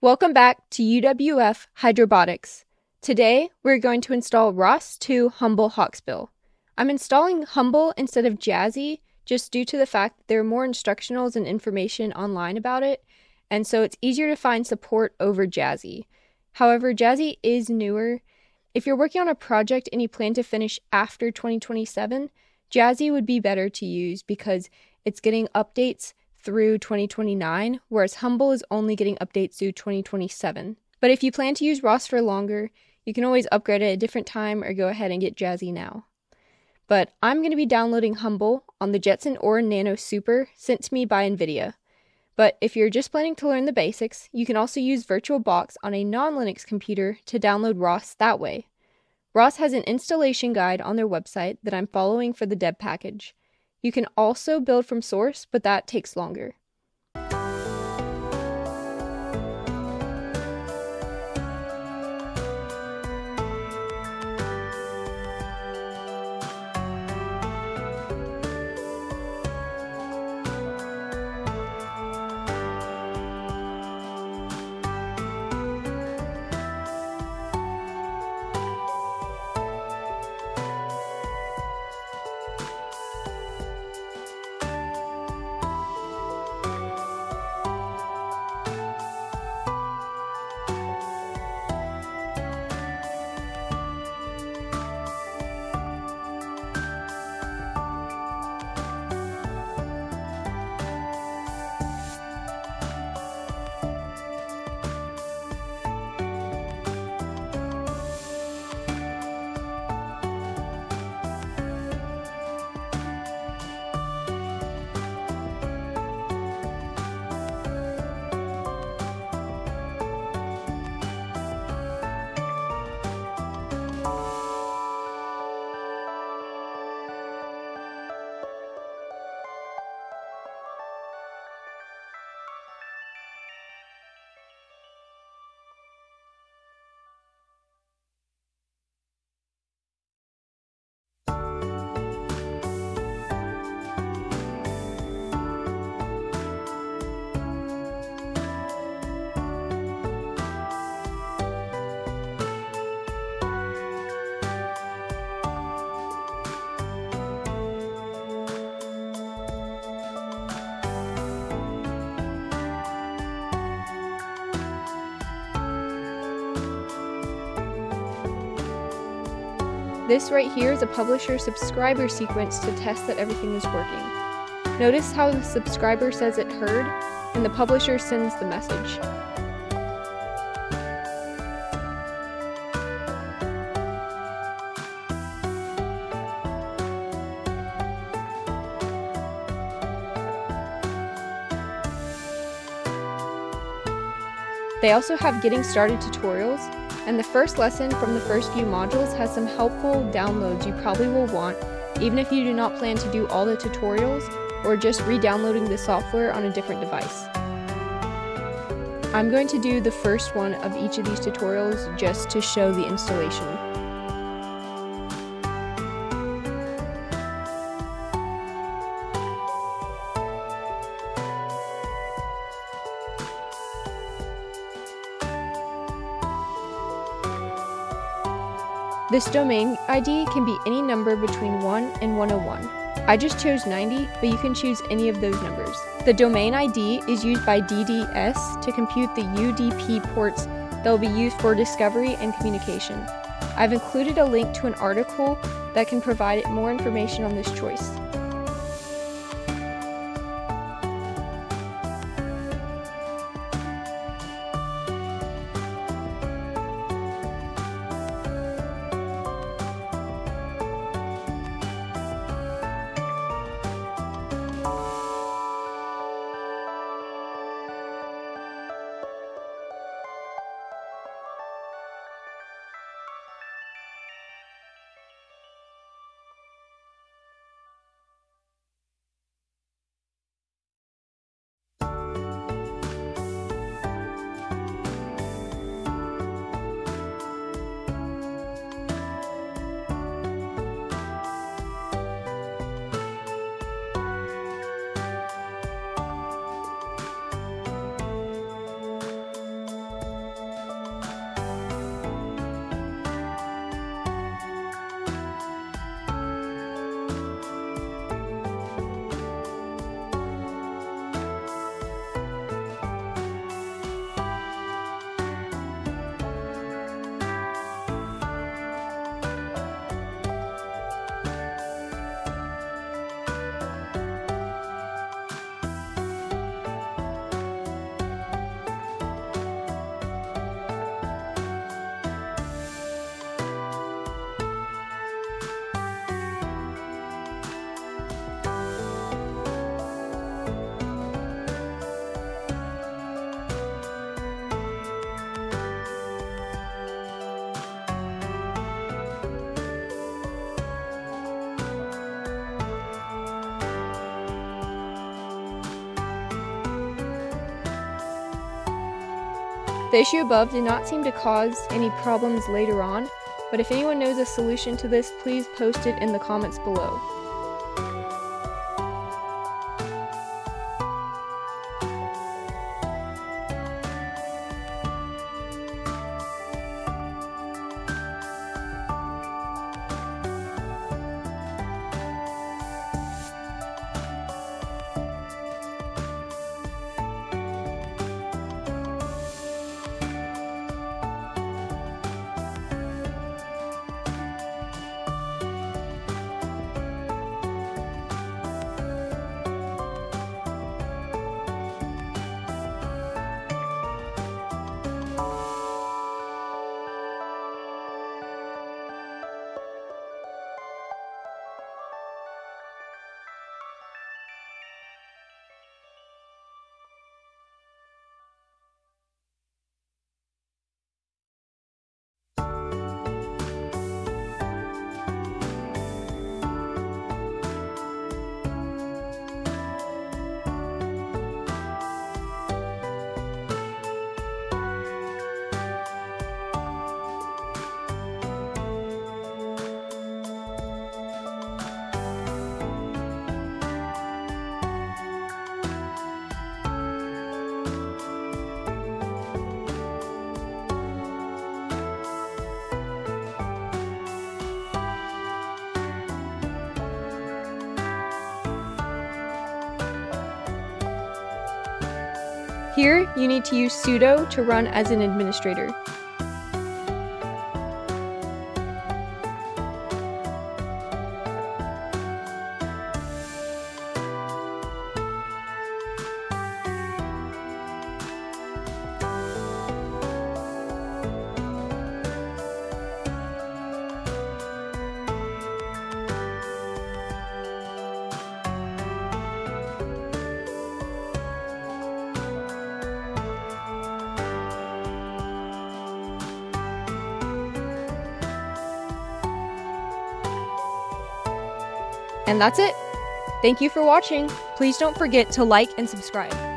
Welcome back to UWF Hydrobotics. Today, we're going to install ROS 2 Humble Hawksbill. I'm installing Humble instead of Jazzy just due to the fact that there are more instructionals and information online about it, and so it's easier to find support over Jazzy. However, Jazzy is newer. If you're working on a project and you plan to finish after 2027, Jazzy would be better to use because it's getting updates through 2029, whereas Humble is only getting updates through 2027. But if you plan to use ROS for longer, you can always upgrade at a different time or go ahead and get Jazzy now. But I'm going to be downloading Humble on the Jetson Orin Nano Super sent to me by NVIDIA. But if you're just planning to learn the basics, you can also use VirtualBox on a non Linux computer to download ROS that way. ROS has an installation guide on their website that I'm following for the deb package. You can also build from source, but that takes longer. This right here is a publisher subscriber sequence to test that everything is working. Notice how the subscriber says it heard, and the publisher sends the message. They also have getting started tutorials, and the first lesson from the first few modules has some helpful downloads you probably will want, even if you do not plan to do all the tutorials or just re-downloading the software on a different device. I'm going to do the first one of each of these tutorials just to show the installation. This domain ID can be any number between 1 and 101. I just chose 90, but you can choose any of those numbers. The domain ID is used by DDS to compute the UDP ports that will be used for discovery and communication. I've included a link to an article that can provide more information on this choice. The issue above did not seem to cause any problems later on, but if anyone knows a solution to this, please post it in the comments below. Here, you need to use sudo to run as an administrator. And that's it. Thank you for watching. Please don't forget to like and subscribe.